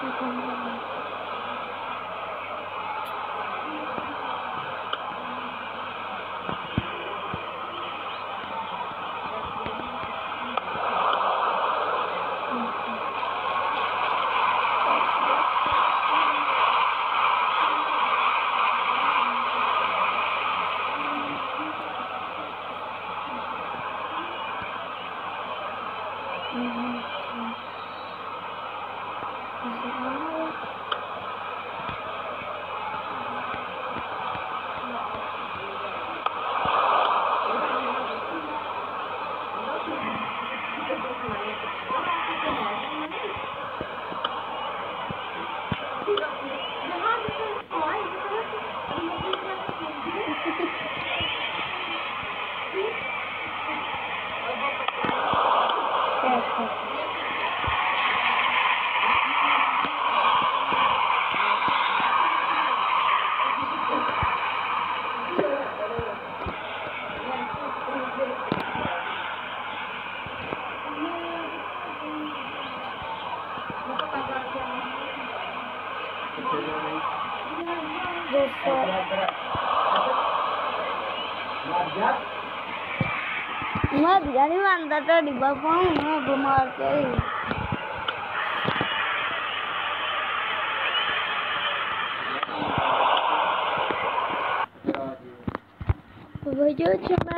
Mm-hmm. Is it alright? Jadi nah, mantap ya, di bawah mau bermakai. Baju cuma